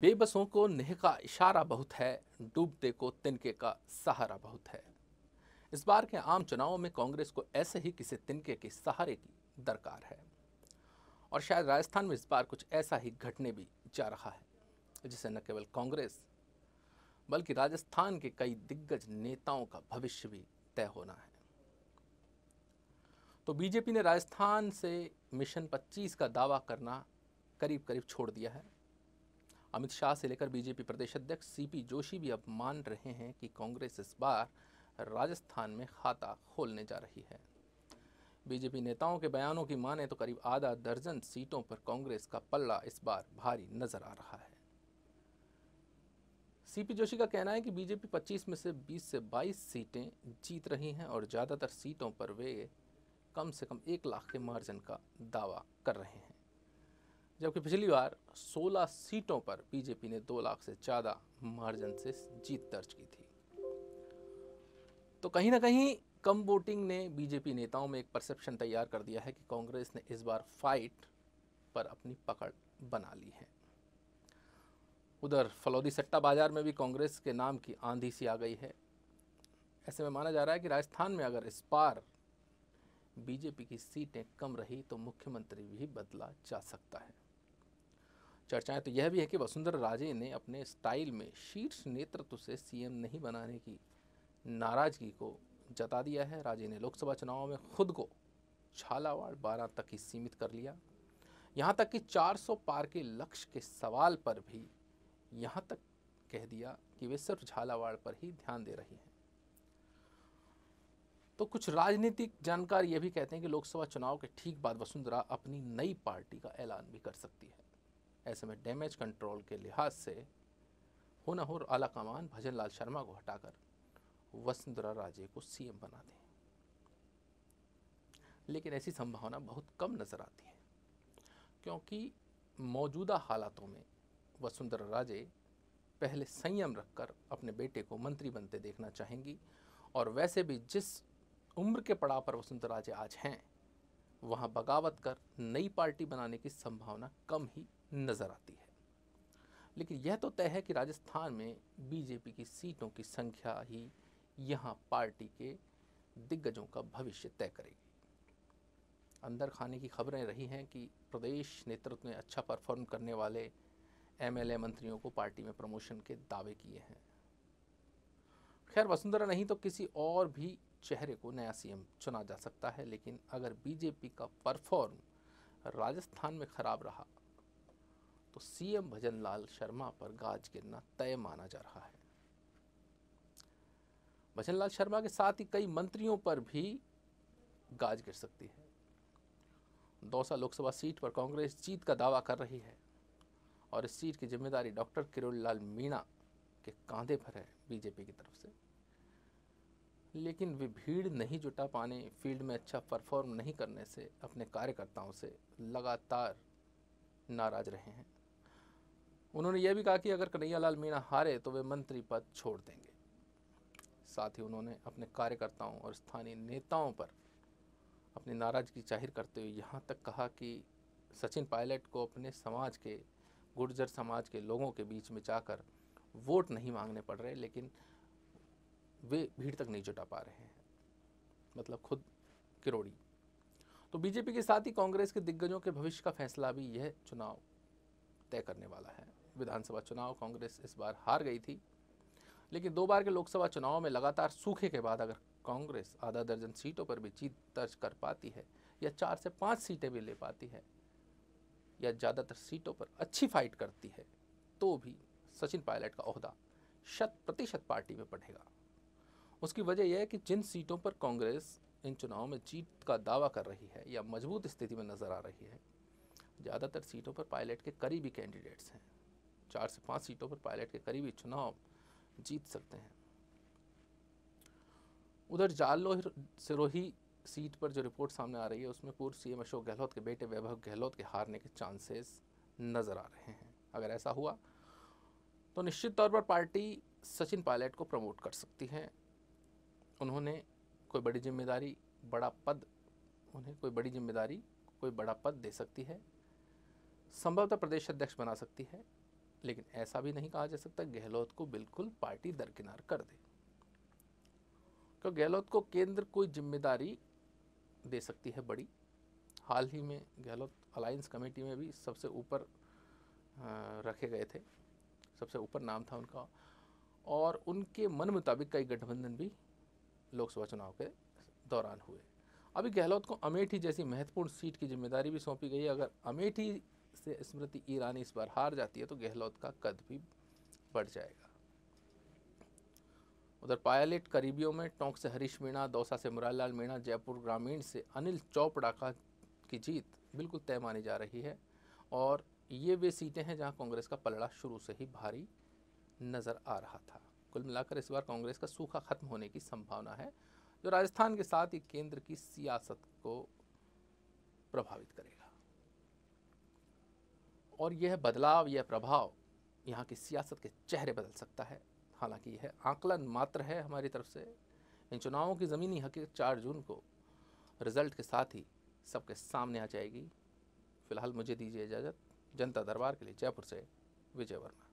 बेबसों को नेह का इशारा बहुत है, डूबते को तिनके का सहारा बहुत है। इस बार के आम चुनावों में कांग्रेस को ऐसे ही किसी तिनके के सहारे की दरकार है। और शायद राजस्थान में इस बार कुछ ऐसा ही घटने भी जा रहा है, जिसे न केवल कांग्रेस, बल्कि राजस्थान के कई दिग्गज नेताओं का भविष्य भी तय होना है। तो बीजेपी ने राजस्थान से मिशन 25 का दावा करना करीब करीब छोड़ दिया है। अमित शाह से लेकर बीजेपी प्रदेश अध्यक्ष, सीपी जोशी भी अब मान रहे हैं कि कांग्रेस इस बार राजस्थान में खाता खोलने जा रही है। बीजेपी नेताओं के बयानों की माने तो करीब आधा दर्जन सीटों पर कांग्रेस का पल्ला इस बार भारी नज़र आ रहा है। सीपी जोशी का कहना है कि बीजेपी 25 में से 20 से 22 सीटें जीत रही हैं और ज़्यादातर सीटों पर वे कम से कम एक लाख के मार्जिन का दावा कर रहे हैं। जबकि पिछली बार 16 सीटों पर बीजेपी ने दो लाख से ज़्यादा मार्जिन से जीत दर्ज की थी। तो कहीं ना कहीं कम वोटिंग ने बीजेपी नेताओं में एक परसेप्शन तैयार कर दिया है कि कांग्रेस ने इस बार फाइट पर अपनी पकड़ बना ली है। उधर फलौदी सट्टा बाज़ार में भी कांग्रेस के नाम की आंधी सी आ गई है। ऐसे में माना जा रहा है कि राजस्थान में अगर इस बार बीजेपी की सीटें कम रही तो मुख्यमंत्री भी बदला जा सकता है। चर्चाएँ तो यह भी है कि वसुंधरा राजे ने अपने स्टाइल में शीर्ष नेतृत्व से सीएम नहीं बनाने की नाराज़गी को जता दिया है। राजे ने लोकसभा चुनाव में खुद को झालावाड़ बारह तक ही सीमित कर लिया। यहाँ तक कि 400 पार के लक्ष्य के सवाल पर भी यहाँ तक कह दिया कि वे सिर्फ़ झालावाड़ पर ही ध्यान दे रही हैं। तो कुछ राजनीतिक जानकार ये भी कहते हैं कि लोकसभा चुनाव के ठीक बाद वसुंधरा अपनी नई पार्टी का ऐलान भी कर सकती है ऐसे में डैमेज कंट्रोल के लिहाज से हो न हो आला कमान भजन लाल शर्मा को हटाकर वसुंधरा राजे को सीएम बना दें। लेकिन ऐसी संभावना बहुत कम नज़र आती है, क्योंकि मौजूदा हालातों में वसुंधरा राजे पहले संयम रखकर अपने बेटे को मंत्री बनते देखना चाहेंगी, और वैसे भी जिस उम्र के पड़ाव पर वसुंधरा राजे आज हैं, वहाँ बगावत कर नई पार्टी बनाने की संभावना कम ही नज़र आती है। लेकिन यह तो तय है कि राजस्थान में बीजेपी की सीटों की संख्या ही यहाँ पार्टी के दिग्गजों का भविष्य तय करेगी। अंदर खाने की खबरें रही हैं कि प्रदेश नेतृत्व ने अच्छा परफॉर्म करने वाले एमएलए मंत्रियों को पार्टी में प्रमोशन के दावे किए हैं। खैर, वसुंधरा, नहीं तो किसी और भी चेहरे को नया सीएम चुना जा सकता है, लेकिन अगर बीजेपी का परफॉर्म राजस्थान में खराब रहा तो सीएम भजन लाल शर्मा पर गाज गिरना तय माना जा रहा है। भजन लाल शर्मा के साथ ही कई मंत्रियों पर भी गाज गिर सकती है। दौसा लोकसभा सीट पर कांग्रेस जीत का दावा कर रही है और इस सीट की ज़िम्मेदारी डॉक्टर किरोड़ लाल मीणा के कांधे पर है बीजेपी की तरफ़ से। लेकिन वे भीड़ नहीं जुटा पाने, फ़ील्ड में अच्छा परफॉर्म नहीं करने से अपने कार्यकर्ताओं से लगातार नाराज़ रहे हैं। उन्होंने यह भी कहा कि अगर कन्हैया लाल मीणा हारे तो वे मंत्री पद छोड़ देंगे। साथ ही उन्होंने अपने कार्यकर्ताओं और स्थानीय नेताओं पर अपनी नाराज़गी ज़ाहिर करते हुए यहाँ तक कहा कि सचिन पायलट को अपने समाज के, गुर्जर समाज के लोगों के बीच में जाकर वोट नहीं मांगने पड़ रहे, लेकिन वे भीड़ तक नहीं जुटा पा रहे हैं। मतलब खुद किरोड़ी। तो बीजेपी के साथ ही कांग्रेस के दिग्गजों के भविष्य का फैसला भी यह चुनाव तय करने वाला है। विधानसभा चुनाव, कांग्रेस इस बार हार गई थी। लेकिन दो बार के लोकसभा चुनाव में लगातार सूखे के बाद अगर कांग्रेस आधा दर्जन सीटों पर भी जीत दर्ज कर पाती है, या चार से पाँच सीटें भी ले पाती है, या ज़्यादातर सीटों पर अच्छी फाइट करती है तो भी सचिन पायलट का अहदा शत प्रतिशत पार्टी में पढ़ेगा उसकी वजह यह है कि जिन सीटों पर कांग्रेस इन चुनावों में जीत का दावा कर रही है या मज़बूत स्थिति में नज़र आ रही है, ज़्यादातर सीटों पर पायलट के करीबी कैंडिडेट्स हैं। चार से पाँच सीटों पर पायलट के करीबी चुनाव जीत सकते हैं। उधर जालो सिरोही सीट पर जो रिपोर्ट सामने आ रही है, उसमें पूर्व सीएम अशोक गहलोत के बेटे वैभव गहलोत के हारने के चांसेस नज़र आ रहे हैं। अगर ऐसा हुआ तो निश्चित तौर पर पार्टी सचिन पायलट को प्रमोट कर सकती है। उन्होंने कोई बड़ी ज़िम्मेदारी, बड़ा पद, उन्हें कोई बड़ी ज़िम्मेदारी, कोई बड़ा पद दे सकती है। संभवतः प्रदेश अध्यक्ष बना सकती है। लेकिन ऐसा भी नहीं कहा जा सकता गहलोत को बिल्कुल पार्टी दरकिनार कर दे। क्यों गहलोत को केंद्र कोई ज़िम्मेदारी दे सकती है बड़ी? हाल ही में गहलोत अलायंस कमेटी में भी सबसे ऊपर रखे गए थे। सबसे ऊपर नाम था उनका। और उनके मन मुताबिक कई गठबंधन भी लोकसभा चुनाव के दौरान हुए। अभी गहलोत को अमेठी जैसी महत्वपूर्ण सीट की ज़िम्मेदारी भी सौंपी गई है। अगर अमेठी से स्मृति ईरानी इस बार हार जाती है तो गहलोत का कद भी बढ़ जाएगा। उधर पायलट करीबियों में टोंक से हरीश मीणा, दौसा से मुरारलाल मीणा, जयपुर ग्रामीण से अनिल चौपड़ा का की जीत बिल्कुल तय मानी जा रही है और ये वे सीटें हैं जहाँ कांग्रेस का पलड़ा शुरू से ही भारी नज़र आ रहा था। कुल मिलाकर इस बार कांग्रेस का सूखा खत्म होने की संभावना है, जो राजस्थान के साथ ही केंद्र की सियासत को प्रभावित करेगा। और यह बदलाव, यह प्रभाव यहाँ की सियासत के चेहरे बदल सकता है। हालाँकि यह आकलन मात्र है हमारी तरफ़ से। इन चुनावों की ज़मीनी हकीकत चार जून को रिज़ल्ट के साथ ही सबके सामने आ जाएगी। फ़िलहाल मुझे दीजिए इजाज़त। जनता दरबार के लिए जयपुर से विजय वर्मा।